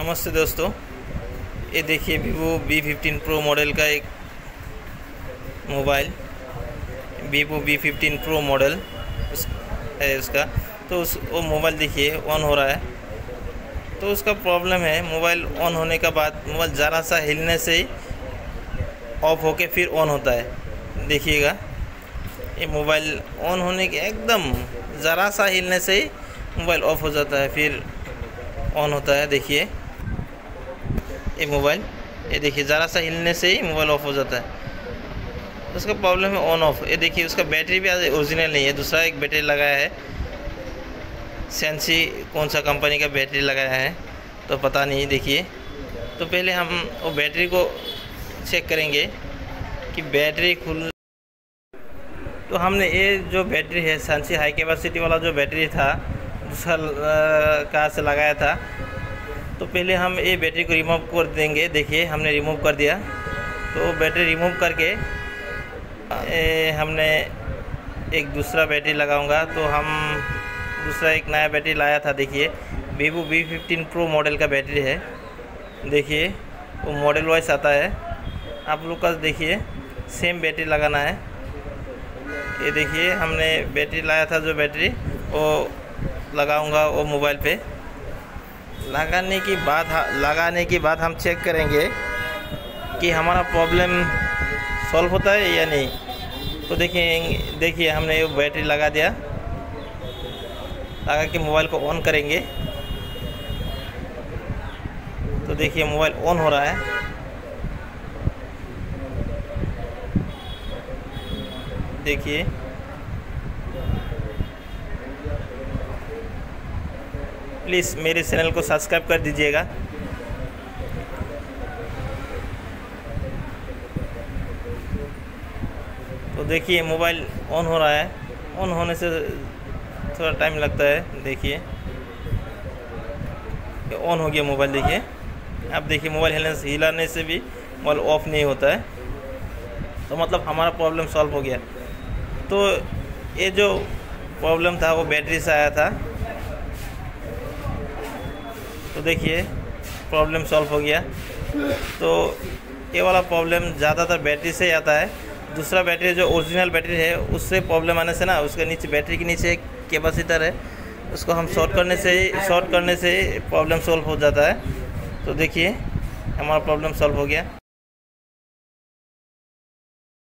नमस्ते दोस्तों। ये देखिए Vivo V fifteen pro model का एक mobile Vivo V fifteen pro model उस है उसका तो उस वो मोबाइल देखिए ऑन हो रहा है। तो उसका प्रॉब्लम है मोबाइल ऑन होने का बाद मोबाइल ज़रा सा हिलने से ही ऑफ़ होके फिर ऑन होता है। देखिएगा। ये मोबाइल ऑन होने के एकदम ज़रा सा हिलने से ही मोबाइल ऑफ़ हो जाता है, फिर ऑन होता है। देखिए। ये मोबाइल। ये देखिए, ज़रा सा हिलने से ही मोबाइल ऑफ़ हो जाता है। उसका प्रॉब्लम है ऑन ऑफ़ ये देखिए, उसका बैटरी भी ओरिजिनल नहीं है। दूसरा एक बैटरी लगाया है। सेंसी कौन सा कंपनी का बैटरी लगाया है तो पता नहीं, देखिए। तो पहले हम वो बैटरी को चेक करेंगे कि बैटरी खुल तो हमने ये जो बैटरी है सेंसी हाई कैपेसिटी वाला जो बैटरी था, दूसरा कहाँ से लगाया था तो पहले हम ये बैटरी को रिमूव कर देंगे। देखिए हमने रिमूव कर दिया। तो बैटरी रिमूव करके ए, हमने एक दूसरा बैटरी लगाऊँगा। तो हम दूसरा एक नया बैटरी लाया था देखिए। Vivo V fifteen pro model का बैटरी है। देखिए वो मॉडल वाइज आता है। आप लोग का देखिए सेम बैटरी लगाना है। ये देखिए हमने बैटरी लाया था जो बैटरी वो लगाऊँगा वो मोबाइल पे। लगाने की बाद लगाने के बाद हम चेक करेंगे कि हमारा प्रॉब्लम सॉल्व होता है या नहीं। तो देखिए देखिए, हमने ये बैटरी लगा दिया। लगा के मोबाइल को ऑन करेंगे। तो देखिए मोबाइल ऑन हो रहा है। देखिए। प्लीज़ मेरे चैनल को सब्सक्राइब कर दीजिएगा। तो देखिए, मोबाइल ऑन हो रहा है। ऑन होने से थोड़ा टाइम लगता है, देखिए। ऑन हो गया मोबाइल, देखिए। अब देखिए, मोबाइल हिलने से हिलाने से भी मोबाइल ऑफ़ नहीं होता है। तो मतलब हमारा प्रॉब्लम सॉल्व हो गया। तो ये जो प्रॉब्लम था, वो बैटरी से आया था। तो देखिए प्रॉब्लम सॉल्व हो गया। तो ये वाला प्रॉब्लम ज़्यादातर बैटरी से ही आता है। दूसरा बैटरी जो ओरिजिनल बैटरी है, उससे प्रॉब्लम आने से ना, उसके नीचे बैटरी के नीचे एक कैपेसिटर है, उसको हम शॉर्ट करने से ही शॉर्ट करने से प्रॉब्लम सॉल्व हो जाता है। तो देखिए, हमारा प्रॉब्लम सॉल्व हो गया।